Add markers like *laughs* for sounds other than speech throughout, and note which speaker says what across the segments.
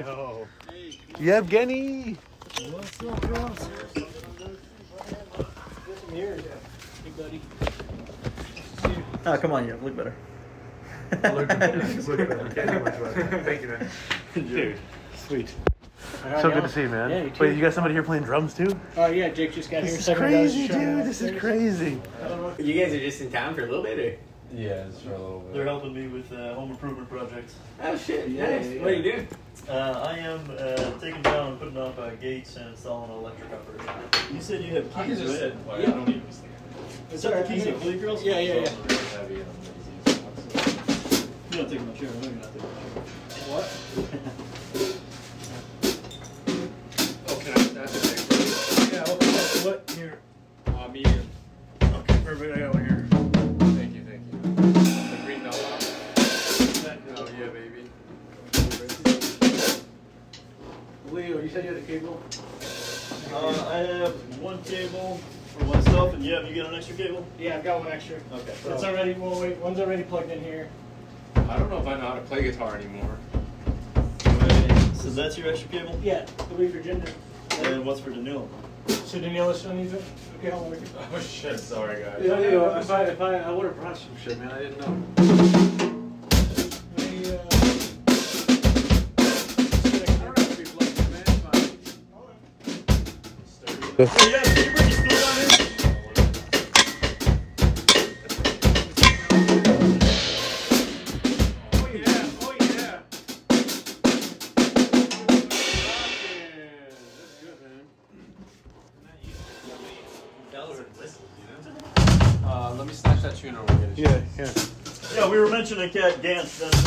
Speaker 1: Yo. Yevgeny.
Speaker 2: What's up, bros?
Speaker 3: Oh, come on, you look better. I look better.
Speaker 1: Thank you, man. Dude, sweet.
Speaker 2: Alright,
Speaker 1: So
Speaker 2: yeah.
Speaker 1: good to see you, man.
Speaker 2: Yeah, you.
Speaker 1: Wait, you got somebody here playing drums too?
Speaker 2: Oh yeah, Jake just got here.
Speaker 1: This is crazy, dude. This is crazy.
Speaker 4: You guys are just in town for a little bit, or?
Speaker 5: Yeah, just for a little bit.
Speaker 3: They're helping me with uh, home improvement projects.
Speaker 4: Oh shit!
Speaker 3: Yeah,
Speaker 4: nice.
Speaker 3: yeah,
Speaker 4: What are you
Speaker 3: yeah.
Speaker 4: doing?
Speaker 3: Uh, I am uh, taking down and putting up uh, gates and installing an electric operator. You said you have
Speaker 5: I can
Speaker 3: keys,
Speaker 5: just
Speaker 3: right?
Speaker 5: sit. Like, I don't need to stand.
Speaker 3: Is that the keys of Glee Girls?
Speaker 2: Yeah, yeah, yeah.
Speaker 5: Really heavy and I'm lazy, so-
Speaker 3: You don't take my chair. I know you're not taking my chair.
Speaker 2: What?
Speaker 5: Oh, can I? That's a big.
Speaker 3: Yeah, what, what here?
Speaker 5: Uh, medium.
Speaker 3: Okay, perfect. I got one
Speaker 1: said you had a cable?
Speaker 3: Uh, I have one cable for myself, and yeah, have you got an extra cable?
Speaker 2: Yeah, I've got one extra.
Speaker 3: Okay.
Speaker 2: It's already. Well, wait, one's already plugged in here.
Speaker 5: I don't know if I know how to play guitar anymore.
Speaker 3: So that's your extra cable?
Speaker 2: Yeah, three for gender.
Speaker 3: And what's for Danilo?
Speaker 2: So Danilo still needs it. Okay, hold on. *laughs*
Speaker 5: Oh shit, sorry guys.
Speaker 1: Yeah, Leo, if I, if I, I would have brought some shit, man. I didn't know.
Speaker 3: Were mentioning Cat Gantz.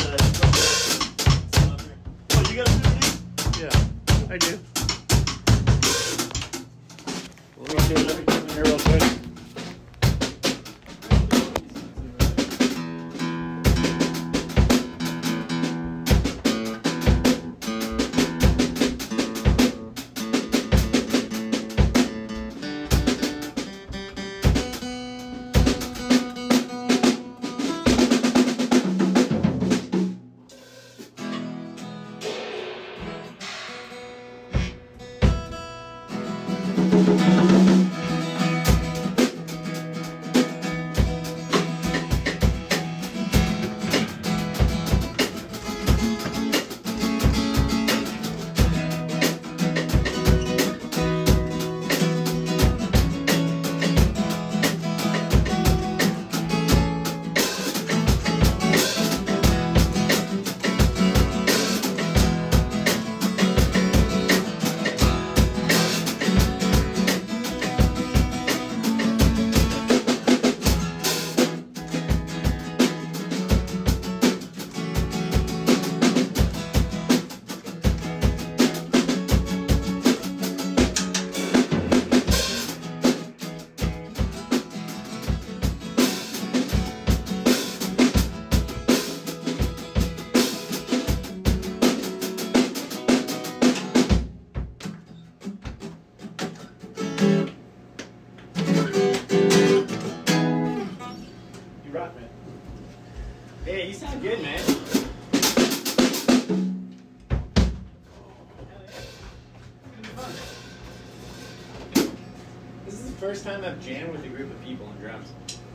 Speaker 4: First time I've jammed with a group of people on drums.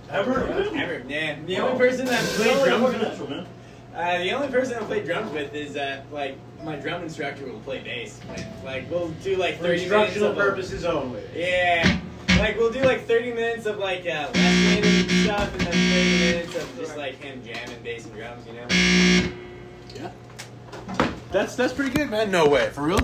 Speaker 3: Ever?
Speaker 4: Ever. Yeah. The only person I've played drums with, uh, the only person I've played drums with is uh, like my drum instructor will play bass. And, like we'll do like
Speaker 1: For
Speaker 4: 30 minutes of a-
Speaker 1: purposes only.
Speaker 4: Yeah. Like we'll do like 30 minutes of like uh, lesson and stuff, and then 30 minutes of just like him jamming bass and drums, you know. Yeah.
Speaker 1: That's that's pretty good, man. No way. For real?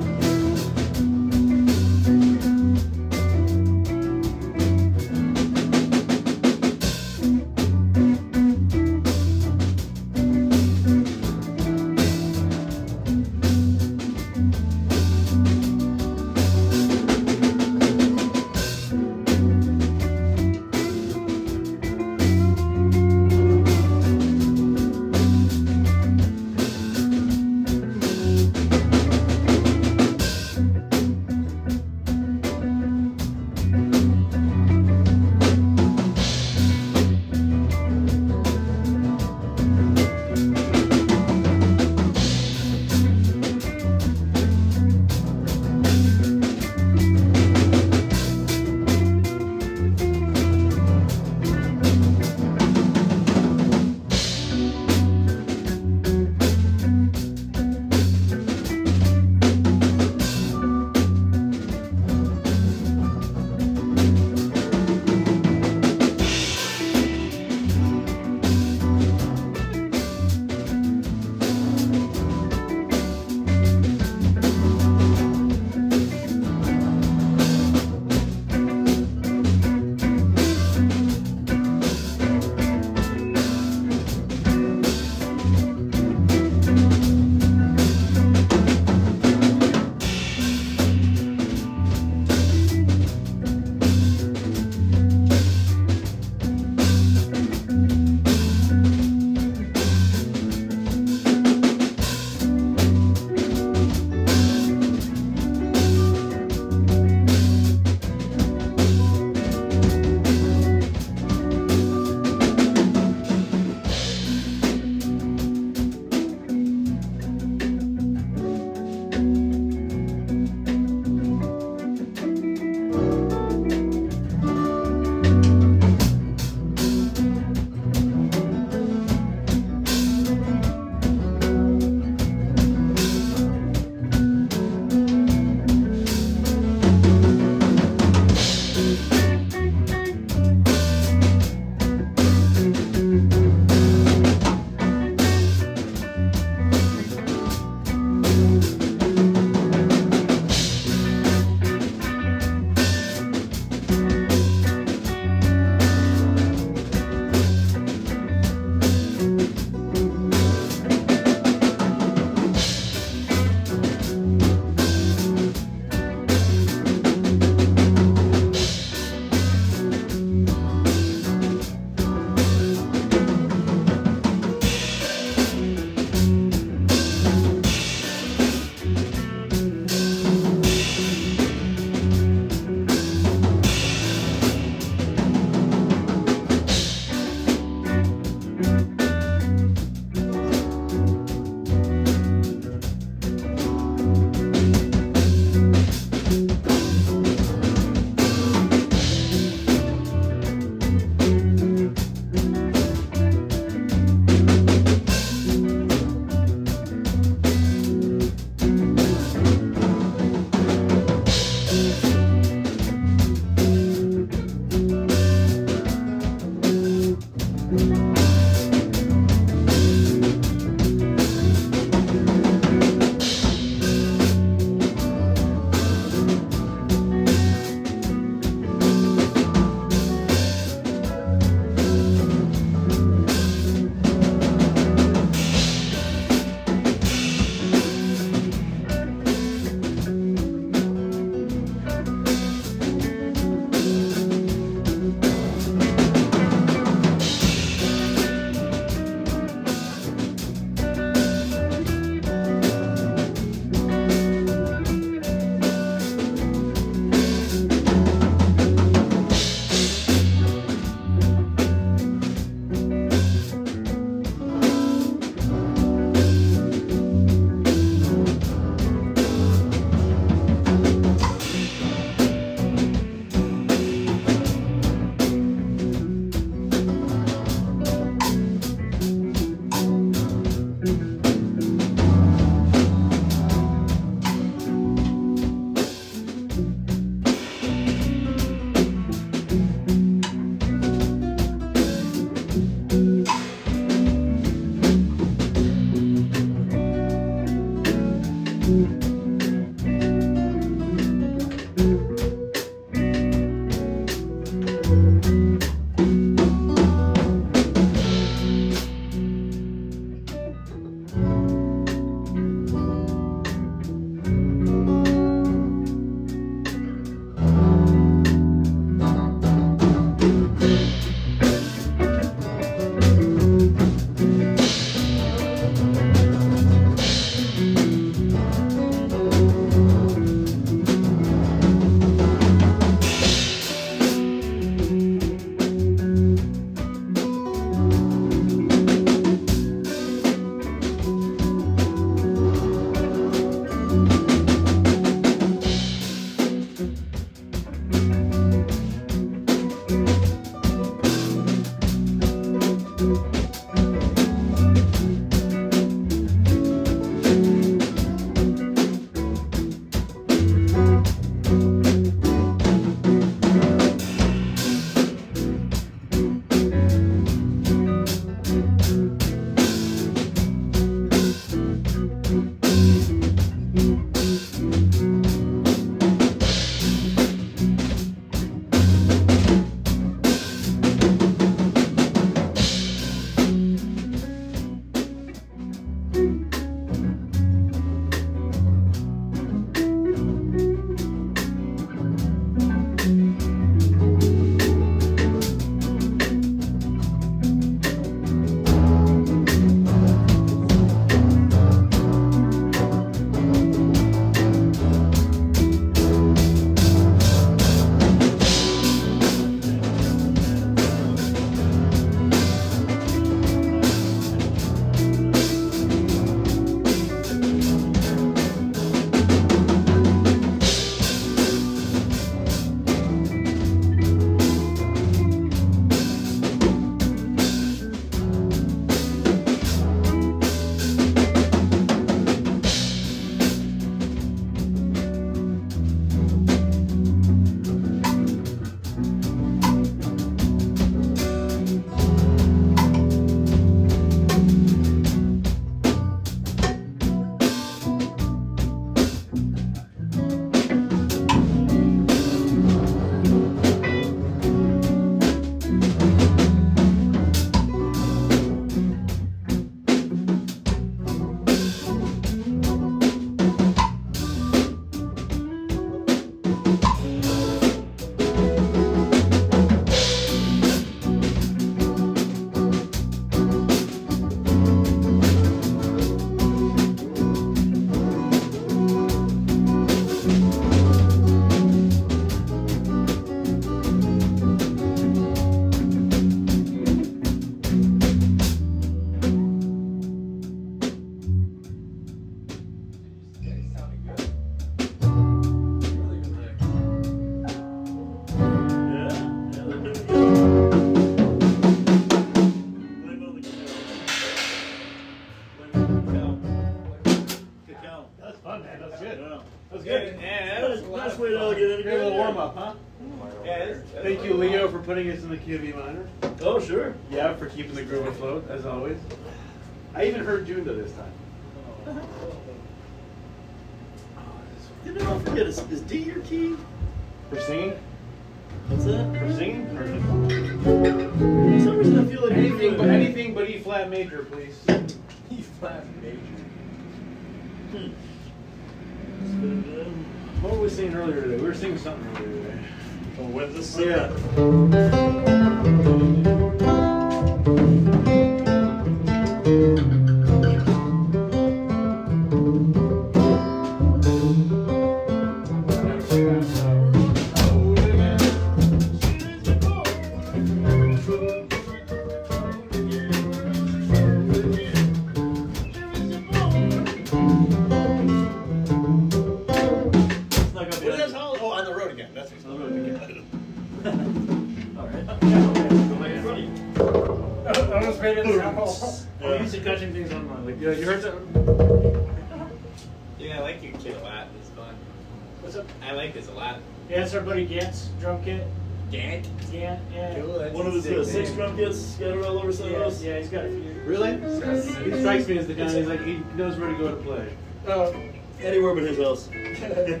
Speaker 1: knows where to go to play.
Speaker 2: Uh,
Speaker 3: anywhere but his house. *laughs*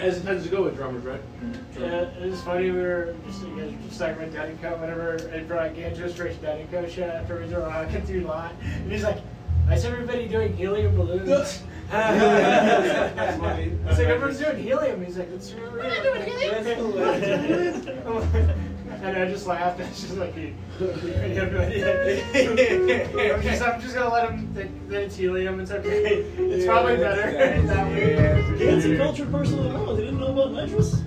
Speaker 1: As it tends to go with drummers, right?
Speaker 2: Yeah, it is funny. We were just, you guys were just talking about Dead and Co. Whenever I brought Ganjo straight to Dead and Co. shot after we were walking through lot. and he's like, "I everybody doing helium balloons." *laughs*
Speaker 1: That's funny.
Speaker 2: It's like everyone's doing helium. He's like, "It's really." We're not doing helium. *laughs* and I just laughed. *laughs* And she's like, you, you have no idea. I'm just, I'm just gonna let him think that it's helium. It's okay. It's probably better. Exactly. *laughs* that way.
Speaker 3: Yeah, it's a cultured person to know. He didn't know about nitrous.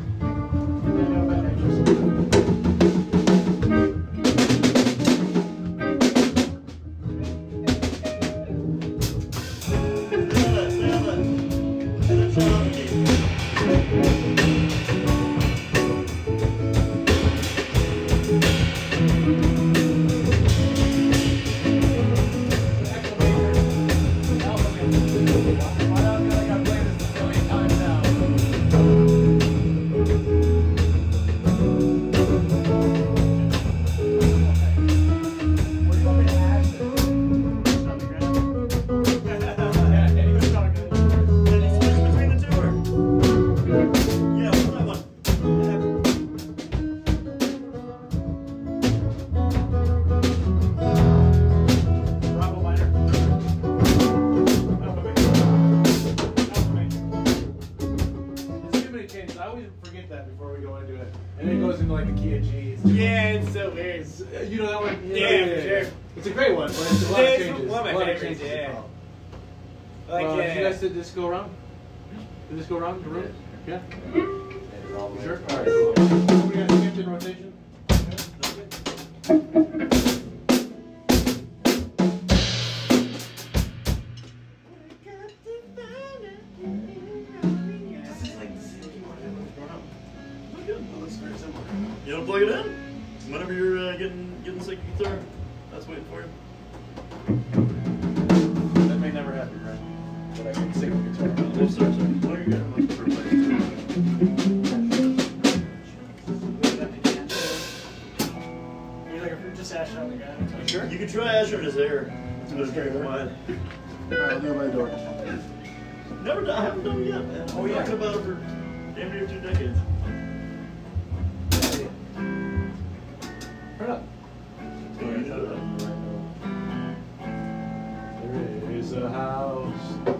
Speaker 1: house.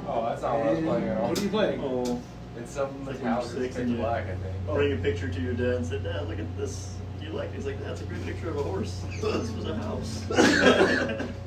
Speaker 5: Oh, that's not what I was playing at all.
Speaker 1: What are you playing?
Speaker 3: Oh,
Speaker 5: it's
Speaker 3: something like
Speaker 5: house
Speaker 3: six and
Speaker 5: black, I think.
Speaker 3: Bring a picture to your dad and say, Dad, look at this. Do you like it? He's like, That's a great picture of a horse. *laughs* this was a house. *laughs*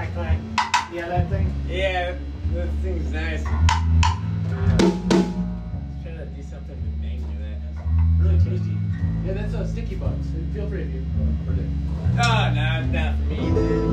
Speaker 4: Yeah, that thing?
Speaker 2: Yeah, that
Speaker 4: thing's nice. Let's try to do something with that.
Speaker 2: Really tasty.
Speaker 3: Yeah, that's a sticky bugs. Feel free
Speaker 6: to. you
Speaker 3: it.
Speaker 5: Oh,
Speaker 3: no,
Speaker 4: not for
Speaker 3: me.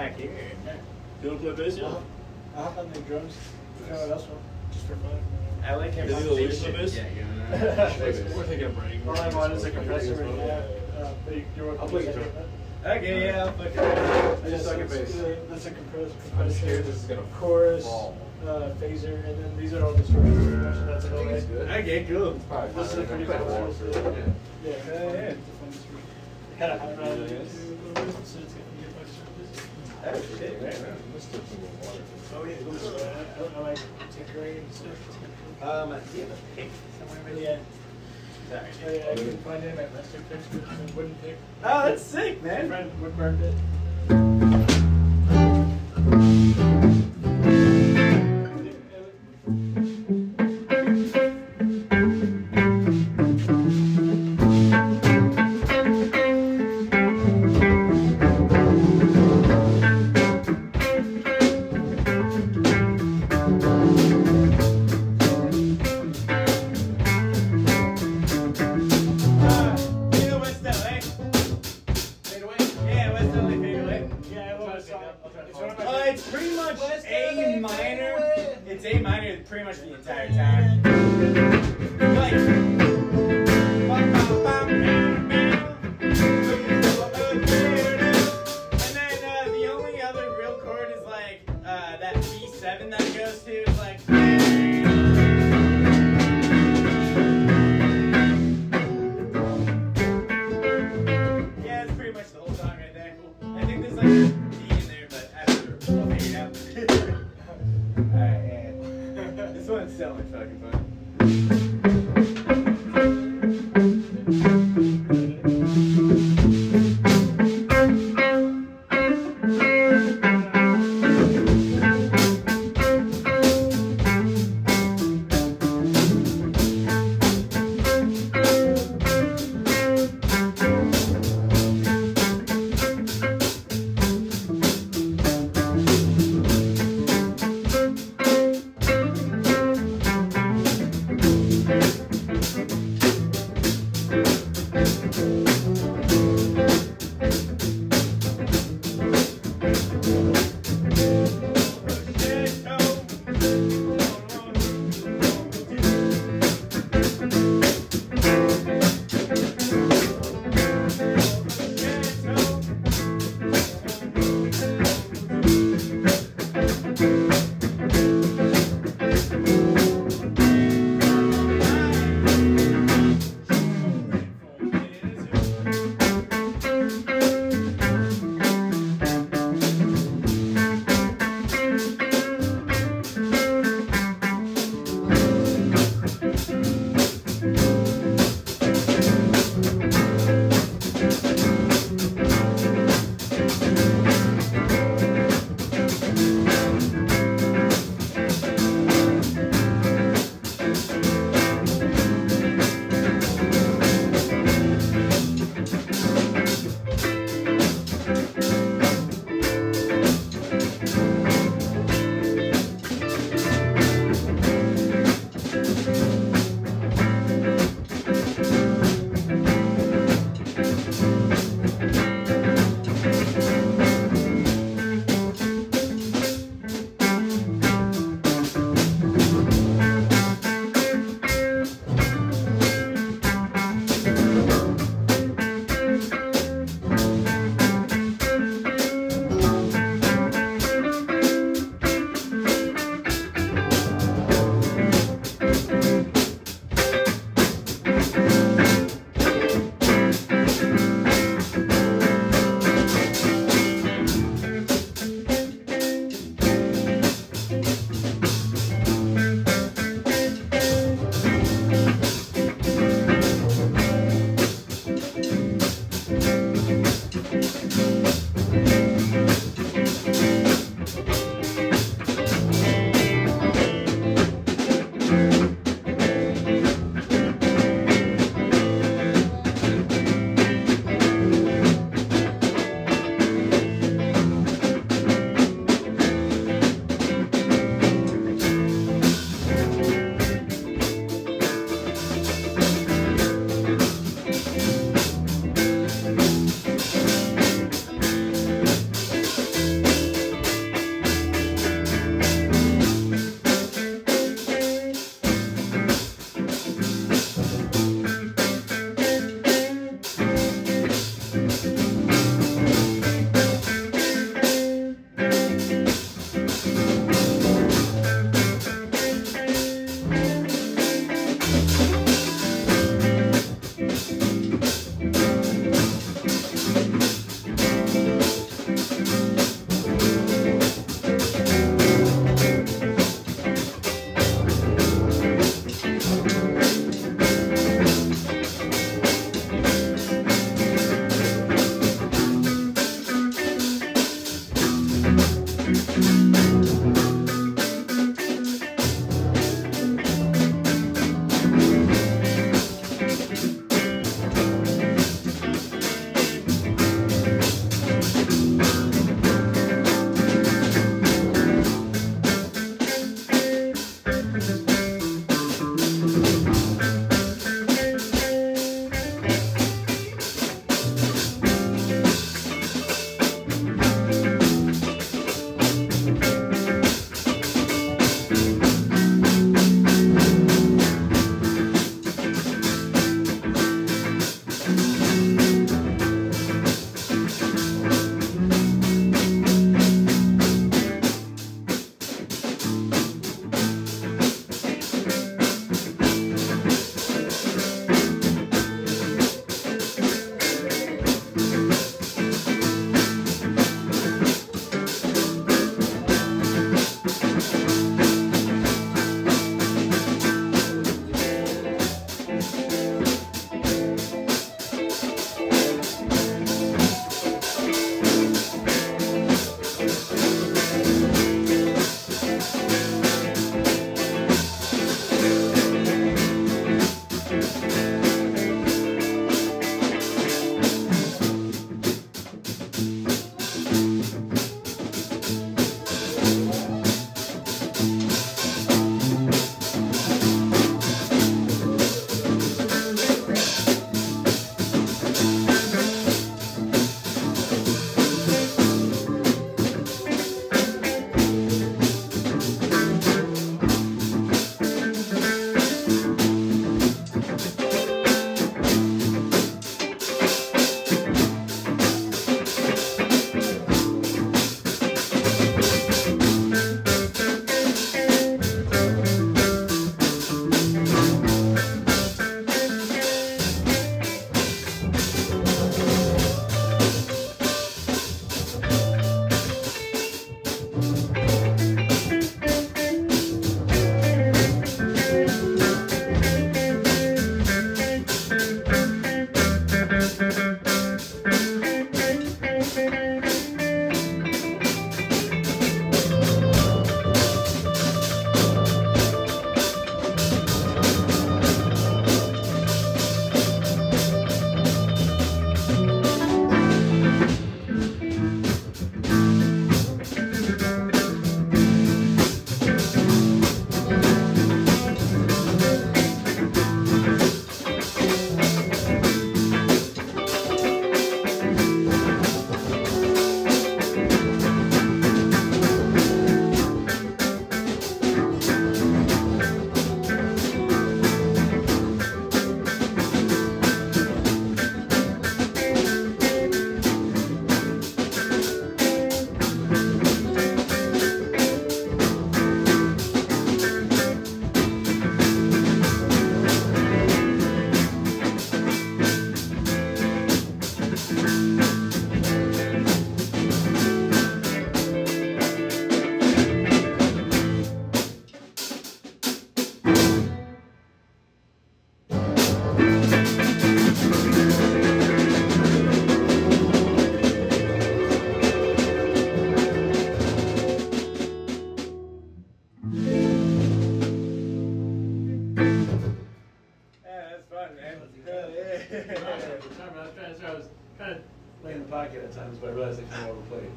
Speaker 3: Back
Speaker 1: here?
Speaker 3: You want to play bass? Yeah.
Speaker 2: I'll I'll hop on the drums. You know what else? Just for fun.
Speaker 4: I like
Speaker 3: Have
Speaker 4: having
Speaker 3: you
Speaker 4: big
Speaker 3: listened to this?
Speaker 4: yeah, going. *laughs*
Speaker 5: We're taking a break.
Speaker 2: All I want is a compressor yeah. Uh, you, you're
Speaker 1: I'll play guitar.
Speaker 4: Okay, yeah, I'll fucking.
Speaker 1: I just suck at bass.
Speaker 2: uh, That's a compressor.
Speaker 5: I'm scared this is gonna
Speaker 2: Chorus,
Speaker 5: fall.
Speaker 2: uh, phaser, and then these are all the strings. pretty much, and That's
Speaker 1: I
Speaker 2: it.
Speaker 1: think it's good.
Speaker 4: Okay, cool.
Speaker 2: This is a pretty
Speaker 1: Quite
Speaker 2: cool
Speaker 1: warm
Speaker 2: one.
Speaker 1: yeah.
Speaker 2: Yeah,
Speaker 4: Uh, yeah.
Speaker 2: It's a fun instrument. Kind of high ride
Speaker 4: Oh shit, right.
Speaker 5: Let's take some more water.
Speaker 2: Oh yeah, I, I like tinkering and stuff.
Speaker 4: Um, do you have a pick somewhere?
Speaker 2: But
Speaker 4: maybe?
Speaker 2: yeah,
Speaker 4: Sorry.
Speaker 2: yeah, yeah, I couldn't find it. I must have picked it. I wouldn't pick.
Speaker 4: Oh, that's sick,
Speaker 2: My
Speaker 4: man.
Speaker 2: friend it. It's
Speaker 4: A minor pretty much the entire time. Like.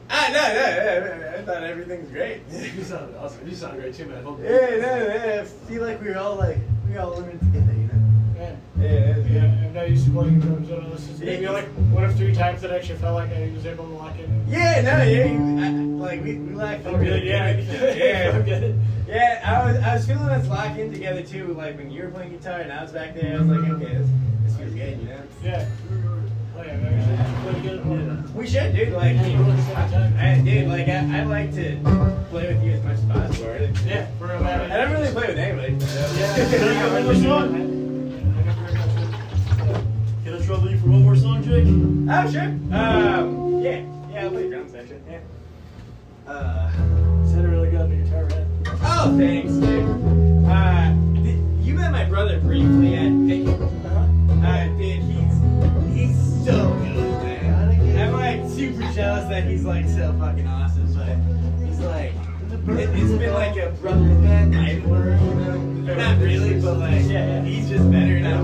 Speaker 4: Ah, no, no, no, I thought everything's great. *laughs*
Speaker 1: You sound awesome. You sound great too, man. I hope
Speaker 4: Yeah, no, no, I feel like we're all like, we all learning together, you know?
Speaker 2: Yeah.
Speaker 4: Yeah,
Speaker 2: Yeah,
Speaker 4: good.
Speaker 2: I'm not used to playing drums. I don't know. This is maybe like one of three times that I actually felt like I was able to lock in.
Speaker 4: Yeah, no, yeah, you- I, like we, we like
Speaker 2: I'm good, yeah. *laughs*
Speaker 4: yeah,
Speaker 2: I'm
Speaker 4: yeah. I was, I was feeling us lock in together too. Like when you were playing guitar and I was back there, I was like, okay, this, this feels good, you know.
Speaker 2: Yeah. Oh yeah, maybe we should play together.
Speaker 4: We should, dude. Like,
Speaker 2: Yeah, we'll just have time.
Speaker 4: I, dude, like I, I like to play with you as much as possible. Right?
Speaker 2: Yeah, for real, man.
Speaker 4: I don't really play with anybody.
Speaker 2: Yeah. *laughs*
Speaker 3: One more song? Can I trouble you for one more song, Jake?
Speaker 4: Oh, sure. Um, yeah, yeah, I'll play drums actually. Yeah. Uh,
Speaker 2: Sounded really good on the guitar, man.
Speaker 4: oh, thanks, dude. Uh, th- you met my brother briefly at Pick. Uh, dude, he's he's so good, man. I'm like super jealous that he's like so fucking awesome, but he's like. It, it's been like a brother man rivalry, you know? Not really, but like,
Speaker 2: Yeah, yeah.
Speaker 4: he's just better now.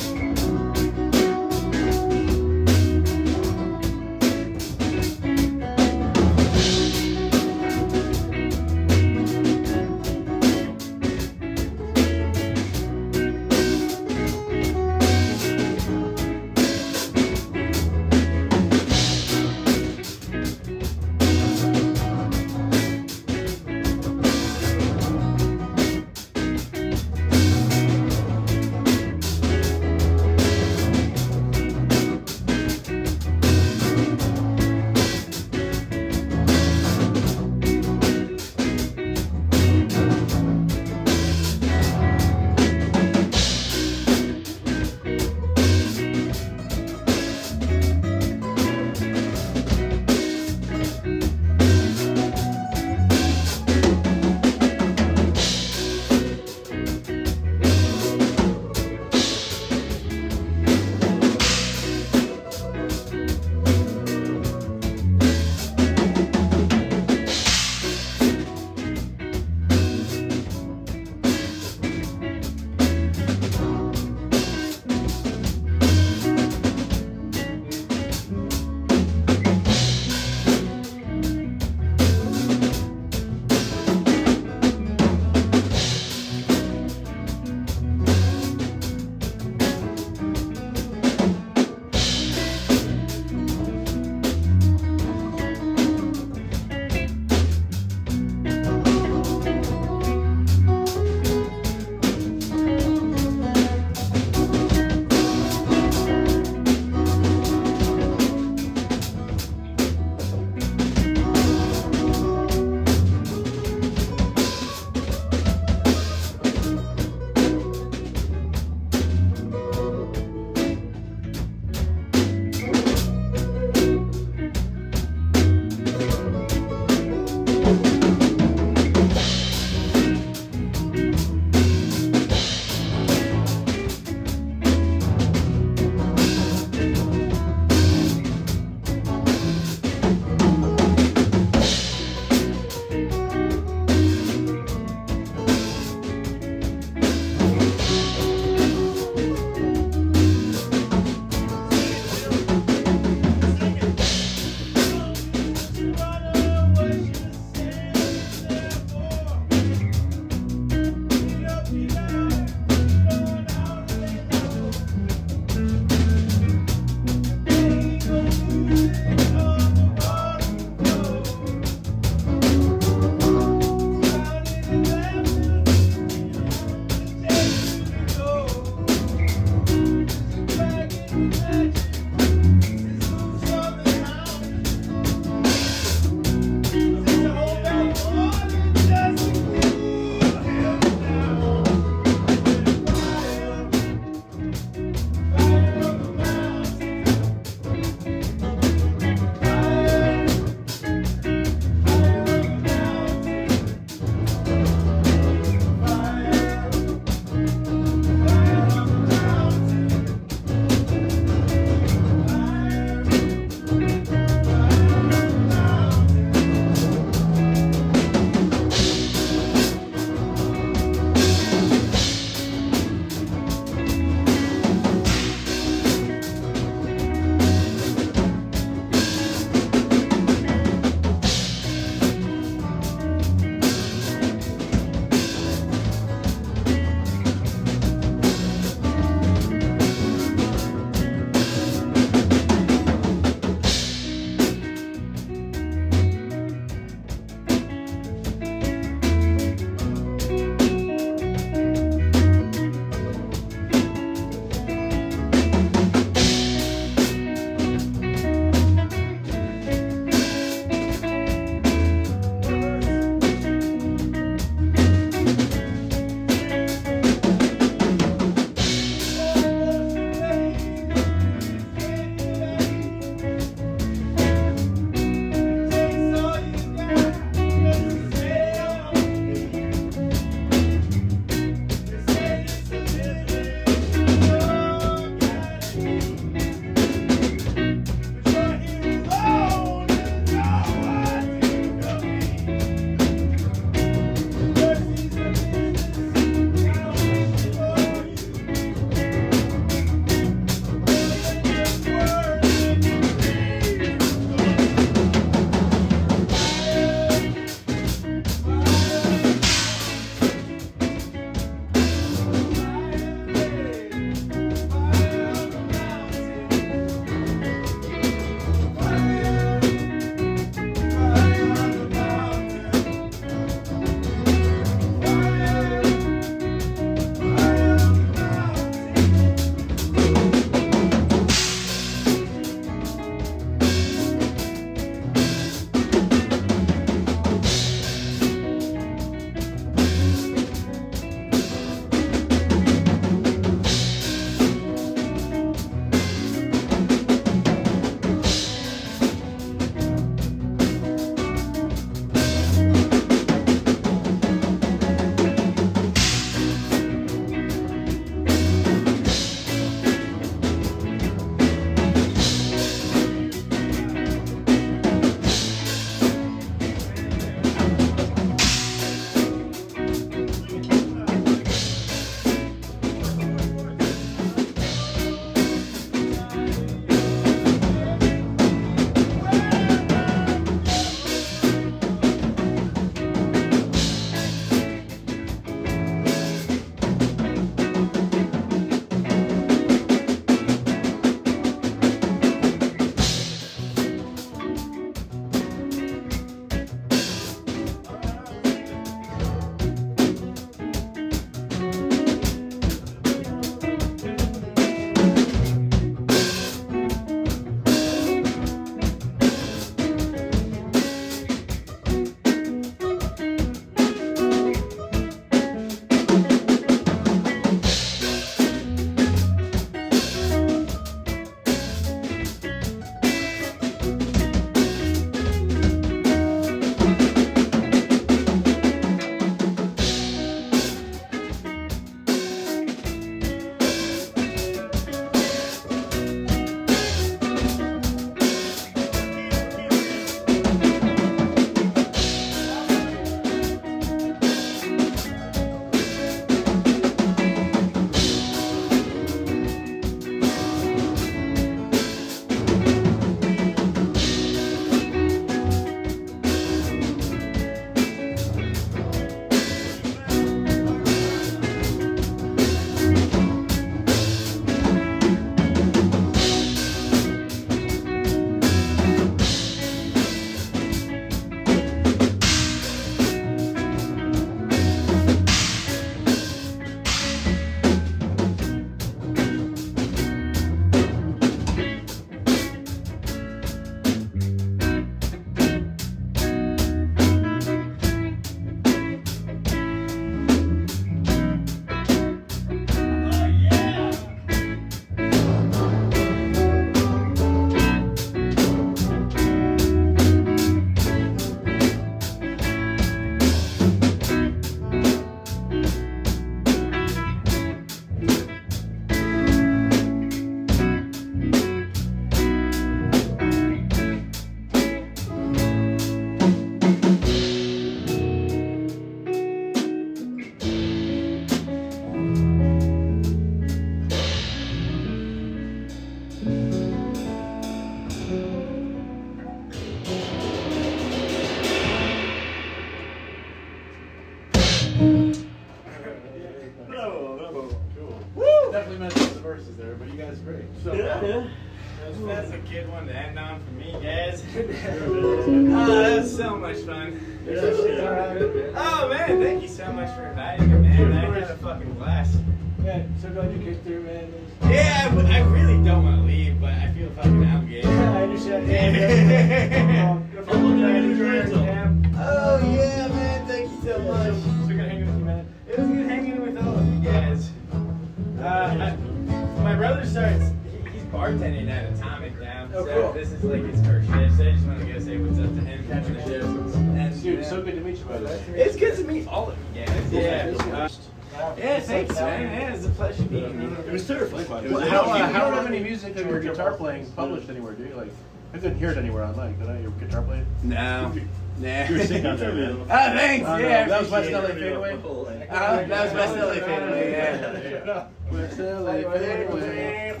Speaker 4: My brother starts, he, he's bartending at Atomic now,
Speaker 2: Oh,
Speaker 4: so
Speaker 2: cool.
Speaker 4: this is like his first shift, so I just want to go say what's up to him.
Speaker 2: Catch
Speaker 4: for the
Speaker 2: him.
Speaker 4: shift. And,
Speaker 1: Dude,
Speaker 4: uh,
Speaker 1: so good to meet you, by the way.
Speaker 4: It's good to meet all of you guys. Yeah. Uh,
Speaker 2: Wow.
Speaker 4: yeah, thanks, man. Yeah, it's a pleasure meeting you.
Speaker 3: It was terrifying. It was
Speaker 1: Well, how, uh,
Speaker 3: actually-
Speaker 1: how don't have any music of your guitar playing published anywhere, do you? Like, I couldn't hear it anywhere online. Could I? Your guitar playing?
Speaker 4: No. *laughs* Nah.
Speaker 3: You were singing on there, man.
Speaker 4: Ah, thanks.
Speaker 1: Oh, no,
Speaker 4: yeah,
Speaker 1: that was West
Speaker 4: appreciate
Speaker 1: LA. Fadeaway?
Speaker 4: Uh, that was West LA Fadeaway, yeah.
Speaker 1: West LA Fadeaway.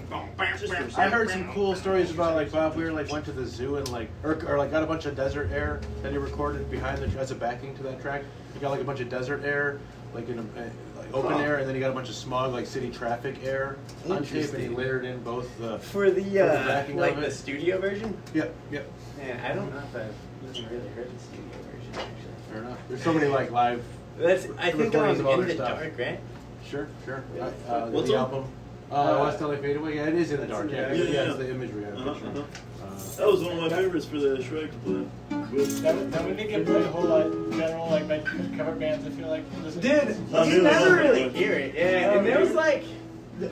Speaker 1: I heard some cool stories about like Bob Weir like went to the zoo and like or, or like got a bunch of desert air that he recorded behind the as a backing to that track. He got like a bunch of desert air, like in a, uh, like open
Speaker 4: Huh.
Speaker 1: air, and then he got a bunch of smog like city traffic air on tape, and he
Speaker 4: Interesting.
Speaker 1: layered in both the.
Speaker 4: For the,
Speaker 1: For the
Speaker 4: uh,
Speaker 1: backing
Speaker 4: like
Speaker 1: of
Speaker 4: the studio version?
Speaker 1: Yep, yep.
Speaker 4: Man, I don't know if I've even really heard the studio version, actually.
Speaker 1: Fair enough. There's so many like live.
Speaker 4: That's, I think
Speaker 1: recordings
Speaker 4: um,
Speaker 1: of all
Speaker 4: In
Speaker 1: their
Speaker 4: the
Speaker 1: stuff.
Speaker 4: Dark, right?
Speaker 1: Sure, sure.
Speaker 4: Yeah.
Speaker 1: Uh, uh,
Speaker 3: What's
Speaker 1: the
Speaker 3: up?
Speaker 1: album? Uh,
Speaker 4: Uh,
Speaker 1: West LA Fadeaway. Yeah, it is in the
Speaker 4: that's
Speaker 1: dark.
Speaker 4: in
Speaker 1: Yeah,
Speaker 4: the
Speaker 1: yeah,
Speaker 4: dark.
Speaker 3: Yeah,
Speaker 1: it's
Speaker 3: yeah.
Speaker 1: the imagery. I'm
Speaker 3: Uh-huh,
Speaker 1: picturing.
Speaker 3: uh-huh.
Speaker 1: Uh,
Speaker 3: That was one of my favorites for the Shrek to play. With.
Speaker 2: That, that wouldn't get played a whole lot in general, like by cover bands. I feel like. Listen-
Speaker 4: Dude,
Speaker 3: Not
Speaker 4: you
Speaker 3: really,
Speaker 4: never
Speaker 3: not
Speaker 4: really
Speaker 3: really.
Speaker 4: hear it. Yeah, and there was like,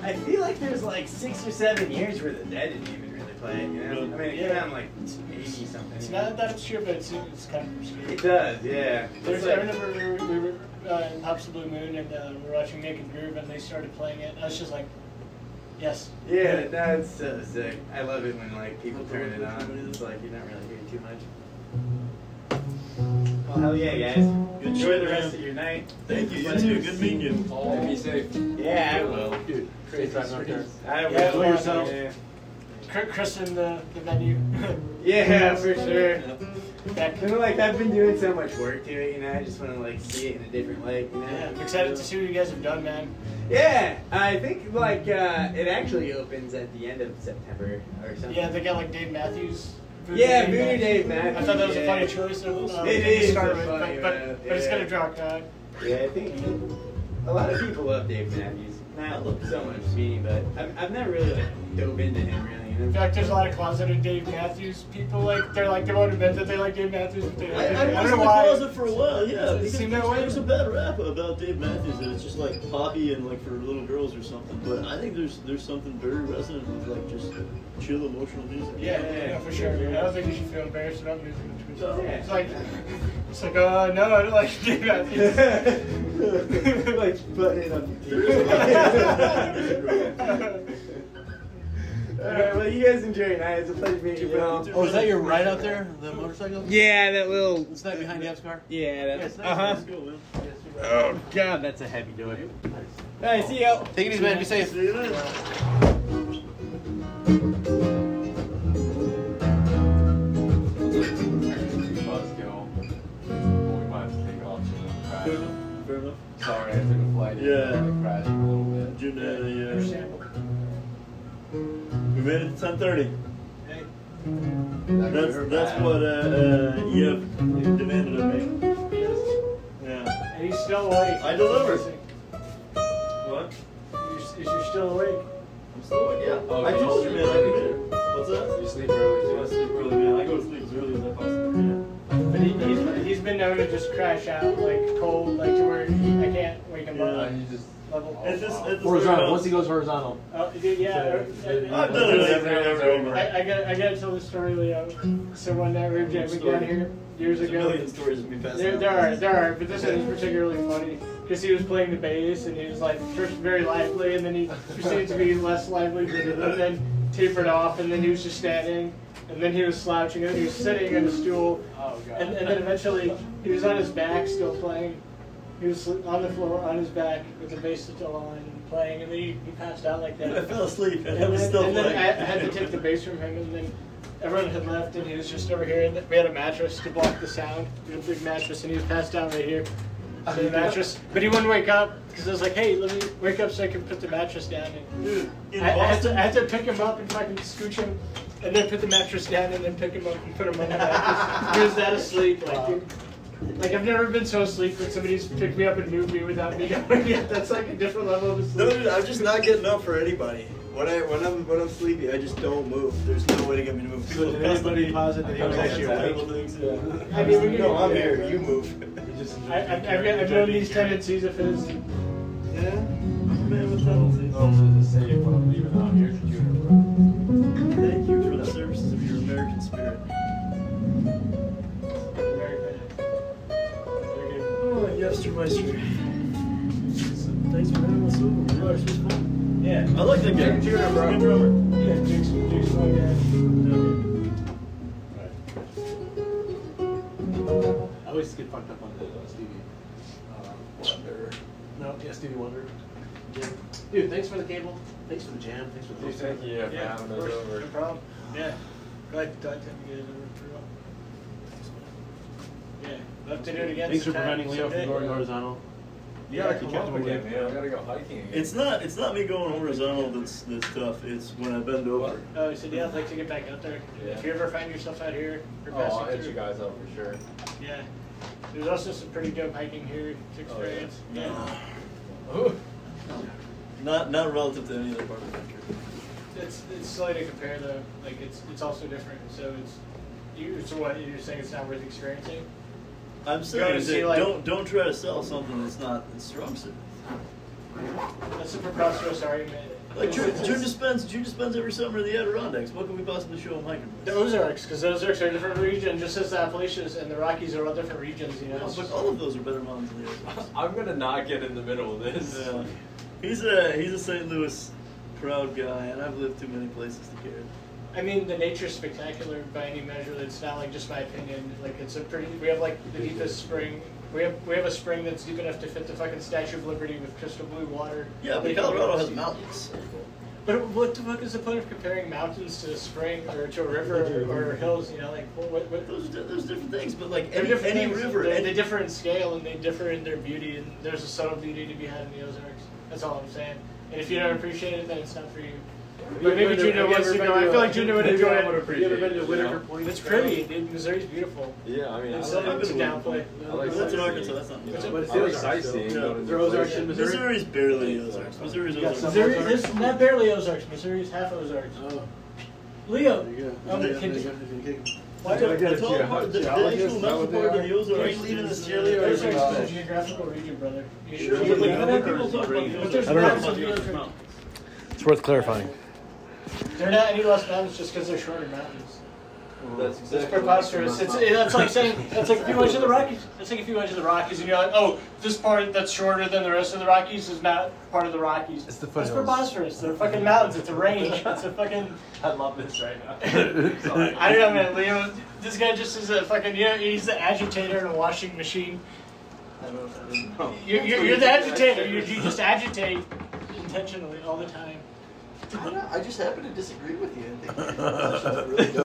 Speaker 4: I feel like there's like six or seven years where the Dead didn't even really play it. You know, I mean, it came out in like eighty something.
Speaker 2: It's not that obscure, but it's, it's kind of obscure.
Speaker 4: It does, yeah.
Speaker 2: There's,
Speaker 4: It's
Speaker 2: I remember we were, we were uh, in Pops the Blue Moon and uh, we were watching Naked Groove and they started playing it. And I was just like, yes.
Speaker 4: Yeah, that's so sick. I love it when like people turn it on. It's like you're not really hearing too much. Well, hell yeah, guys.
Speaker 3: Good
Speaker 4: Enjoy the
Speaker 3: man.
Speaker 4: rest of your night.
Speaker 3: Thank you. You too. Good meeting you.
Speaker 5: Oh, be safe.
Speaker 4: Yeah, I will.
Speaker 1: dude,
Speaker 5: Safe driving out there.
Speaker 4: I will.
Speaker 2: Yeah,
Speaker 1: enjoy yourself.
Speaker 4: Yeah,
Speaker 2: Cr- Christen the, the venue. *laughs*
Speaker 4: yeah for sure.
Speaker 2: Back.
Speaker 4: And like I've been doing so much work to it, you know. I just want to like see it in a different light, you know.
Speaker 2: Yeah, I'm excited to see what you guys have done, man.
Speaker 4: Yeah, I think like uh, it actually opens at the end of September or something.
Speaker 2: Yeah, they got like Dave Matthews. Voodoo
Speaker 4: Yeah,
Speaker 2: Dave
Speaker 4: Voodoo
Speaker 2: Matthews.
Speaker 4: Dave Matthews.
Speaker 2: I thought that was a funny choice. Of, uh,
Speaker 4: It
Speaker 2: to start with,
Speaker 4: funny
Speaker 2: but, but,
Speaker 4: one,
Speaker 2: but it's gonna draw a crowd.
Speaker 4: Yeah, I think a lot of people love Dave Matthews. Not so much me, but I've, I've never really like dove into him really.
Speaker 2: In fact, there's a lot of closeted Dave Matthews people. Like they're like they won't admit that they like Dave Matthews, but they.
Speaker 3: I,
Speaker 2: I,
Speaker 3: I, was
Speaker 2: don't
Speaker 3: in
Speaker 2: know
Speaker 3: the
Speaker 2: why.
Speaker 3: closet for a while, yeah.
Speaker 2: It
Speaker 3: Because
Speaker 2: seem that way?
Speaker 3: There's a bad rap about Dave Matthews that it's just like poppy and like for little girls or something. But I think there's there's something very resonant with like just chill emotional music.
Speaker 2: Yeah, yeah, yeah, for sure. I don't think you should feel embarrassed about music.
Speaker 3: No.
Speaker 2: It's like, it's like, uh, no, I don't like *laughs* Dave Matthews. *laughs*
Speaker 4: like putting *laughs* it on Alright, well you guys enjoy your night. It's a pleasure meeting you, Bill.
Speaker 1: Oh, is that your ride out there? The motorcycle?
Speaker 4: Yeah, that little.
Speaker 1: Is that behind the Yev's car?
Speaker 4: Yeah,
Speaker 1: Yeah,
Speaker 4: that's.
Speaker 1: it's nice.
Speaker 4: Uh huh.
Speaker 3: Let's go, man.
Speaker 4: Oh god, that's a heavy door. Alright, see ya.
Speaker 1: Take it easy, man. Be safe.
Speaker 3: See you then.
Speaker 5: Buzzkill. We might have to take off soon.
Speaker 3: Fair enough.
Speaker 5: Sorry, I took a flight. in,
Speaker 3: Yeah.
Speaker 5: I crashed a little bit.
Speaker 3: June, uh, yeah.
Speaker 2: Understandable.
Speaker 3: We made it to 10:30.
Speaker 2: Hey,
Speaker 3: That's that's what uh, uh, Yev demanded of me.
Speaker 2: yes.
Speaker 3: Yeah.
Speaker 2: And he's still awake.
Speaker 3: I delivered. What?
Speaker 2: Is is you're still awake?
Speaker 3: I'm still awake. Yeah.
Speaker 5: Oh,
Speaker 3: I told you,
Speaker 5: sleep
Speaker 3: man. I
Speaker 5: early
Speaker 3: can
Speaker 5: too?
Speaker 3: What's that?
Speaker 5: You sleep early
Speaker 3: I
Speaker 5: too.
Speaker 3: sleep early, man. I go to sleep as early as I possibly can.
Speaker 2: But he, he's, he's been known to just crash out like cold, like to where he, I can't wake him
Speaker 3: Yeah.
Speaker 2: Up.
Speaker 5: you just.
Speaker 2: Level.
Speaker 3: It's just, it's just
Speaker 1: Horizontal. Once he goes horizontal.
Speaker 2: Oh, yeah.
Speaker 1: So,
Speaker 2: uh,
Speaker 3: I've done it every, every.
Speaker 2: I, I got I got to tell the story, Leo. So one night we were jamming down here years
Speaker 3: There's a
Speaker 2: ago.
Speaker 3: million stories of me passing
Speaker 2: There, there are, there are, but this one is particularly funny because he was playing the bass and he was like first very lively and then he proceeded to be less lively and then tapered off and then he was just standing and then he was slouching and then he was sitting on a stool
Speaker 1: Oh, God.
Speaker 2: and, and then eventually he was on his back still playing. He was on the floor on his back with the bass still on and playing and then he, he passed out like that. *laughs*
Speaker 3: I fell asleep and,
Speaker 2: And
Speaker 3: was
Speaker 2: then,
Speaker 3: still
Speaker 2: and then
Speaker 3: playing.
Speaker 2: I, I had to take the bass from him, and then everyone had left, and he was just over here. And we had a mattress to block the sound. We had a big mattress, and he was passed out right here. So the mattress, but he wouldn't wake up because I was like, "Hey, let me wake up so I can put the mattress down." And
Speaker 3: Dude,
Speaker 2: I, I, had to, I had to pick him up and fucking scooch him and then put the mattress down and then pick him up and put him on the mattress. he was that asleep. Like, dude, like I've never been so asleep when somebody's picked me up and moved me without me *laughs* knowing it. That's like a different level of sleep.
Speaker 3: No, dude, I'm just not getting up for anybody. When I when I'm when I'm sleepy, I just don't move. There's no way to get me to move.
Speaker 1: So did anybody posit that he was actually awake?
Speaker 2: I mean, when you
Speaker 3: no, I'm here. You move.
Speaker 1: He just
Speaker 2: I, I've, I've, got- I've known these tendencies of his.
Speaker 3: Yeah. Man with tendencies.
Speaker 5: Oh, to say what I'm leaving out. Here's your
Speaker 3: Thanks for having us over. You are so fun.
Speaker 2: Yeah.
Speaker 3: I like that guy.
Speaker 2: Thank you, bro.
Speaker 3: Good drummer.
Speaker 2: Yeah, Jake's, Jake's fun guy.
Speaker 1: I always get fucked up on the uh, Stevie. Uh, Wonder. No, yeah, Stevie Wonder. Yeah. Dude, thanks for the cable. Thanks for the jam. Thanks for the
Speaker 5: Dude, thank you for
Speaker 2: Yeah,
Speaker 5: having us over.
Speaker 2: no problem. Yeah. Glad, glad to get it over pretty well. Yeah, love to do it again.
Speaker 1: Thanks for preventing Leo from going horizontal.
Speaker 5: You gotta
Speaker 1: You
Speaker 5: come
Speaker 1: kept
Speaker 5: up
Speaker 1: him
Speaker 5: again,
Speaker 1: awake.
Speaker 5: man. We gotta go hiking again.
Speaker 3: It's not. It's not me going horizontal that's that's tough. It's when I bend over.
Speaker 2: Oh, he said, yeah, I'd like to get back out there.
Speaker 5: Yeah.
Speaker 2: If you ever find yourself out here, or
Speaker 5: Oh, I'll hit
Speaker 2: through.
Speaker 5: you guys up for sure.
Speaker 2: Yeah. There's also some pretty dope hiking here to
Speaker 5: Oh, yeah.
Speaker 2: experience. yeah. *laughs*
Speaker 3: Not not relative to any other part of the country.
Speaker 2: It's it's silly to compare though. Like it's it's also different. So it's you. So what you're saying? It's not worth experiencing.
Speaker 3: I'm saying
Speaker 2: to
Speaker 3: that
Speaker 2: like-
Speaker 3: don't don't try to sell something that's not that's strong suit.
Speaker 2: That's a preposterous argument.
Speaker 3: Like June,
Speaker 2: it's-
Speaker 3: June spends June spends every summer in the Adirondacks. What can we possibly show him hiking?
Speaker 2: The Ozarks, because the Ozarks are a different region, just as the Appalachians and the Rockies are all different regions. You know.
Speaker 3: No, but all of those are better mountains than the Ozarks. *laughs*
Speaker 5: I'm gonna not get in the middle of this.
Speaker 3: Yeah. He's a he's a St. Louis proud guy, and I've lived too many places to care.
Speaker 2: I mean, the nature's spectacular by any measure. It's not like just my opinion. Like it's a pretty. We have like the deepest spring. We have we have a spring that's deep enough to fit the fucking Statue of Liberty with crystal blue water.
Speaker 3: Yeah, but
Speaker 2: can
Speaker 3: Colorado has mountains.
Speaker 2: But what the fuck is the point of comparing mountains to a spring or to a river or, or hills? You know, like what? what, what
Speaker 3: Those are, those different things, but like
Speaker 2: they're
Speaker 3: any,
Speaker 2: different
Speaker 3: any
Speaker 2: things.
Speaker 3: river,
Speaker 2: They,
Speaker 3: any,
Speaker 2: they differ in scale and they differ in their beauty. And there's a subtle beauty to be had in the Ozarks. That's all I'm saying. And if you don't appreciate it, then it's not for you. But maybe Junior wants to go. I feel like Junior would
Speaker 5: Maybe
Speaker 2: enjoy
Speaker 5: I would
Speaker 2: it.
Speaker 5: appreciate
Speaker 1: You ever been to
Speaker 5: it,
Speaker 1: Whitaker
Speaker 5: you know?
Speaker 1: Point?
Speaker 2: It's pretty, dude. Missouri's beautiful.
Speaker 5: Yeah, I mean, I
Speaker 2: It's,
Speaker 5: like,
Speaker 2: it's a downplay.
Speaker 5: I like
Speaker 3: that's in. Arkansas. That's not.
Speaker 1: But it's
Speaker 5: I
Speaker 1: the
Speaker 5: like sightseeing.
Speaker 1: though.
Speaker 5: going to
Speaker 1: There are
Speaker 5: different
Speaker 1: Ozarks in. Missouri?
Speaker 3: Missouri's barely Ozarks. Missouri's
Speaker 1: You
Speaker 3: Ozarks.
Speaker 1: some
Speaker 2: Missouri,
Speaker 1: Ozarks?
Speaker 2: this not barely Ozarks. Missouri's half Ozarks.
Speaker 1: Oh,
Speaker 2: Leo,
Speaker 1: there you go. Yeah,
Speaker 2: can-
Speaker 1: there you go. You can kick-
Speaker 2: why do
Speaker 3: the tall part, the, the actual mountain part of the Ozarks.
Speaker 1: Are you leaving this
Speaker 3: is,
Speaker 1: yearly or is it-
Speaker 2: Ozarks is a geographical region, brother.
Speaker 3: Sure,
Speaker 2: you-
Speaker 3: but like,
Speaker 2: you-
Speaker 3: other people talk about the Ozarks.
Speaker 1: I don't know.
Speaker 2: maps of the Ozarks.
Speaker 1: It's worth clarifying.
Speaker 2: They're not any less mountains just because they're shorter mountains.
Speaker 5: That's
Speaker 2: It's preposterous. It's, that's like saying that's like if you went to the *laughs* Rockies. That's like if you went to the Rockies and you're like, oh, this part that's shorter than the rest of the Rockies is not part of the Rockies.
Speaker 1: It's the
Speaker 2: That's
Speaker 1: It's
Speaker 2: preposterous. They're fucking mountains. It's a range. It's a fucking. *laughs*
Speaker 5: I love this right now. *laughs*
Speaker 2: I don't know, man. Leo, this guy just is a fucking. You know, he's the agitator in a washing machine.
Speaker 3: I don't, I don't know.
Speaker 2: You're, you're, you're the agitator. You, you just agitate intentionally all the time.
Speaker 3: I, I just happen to disagree with you. I think *laughs*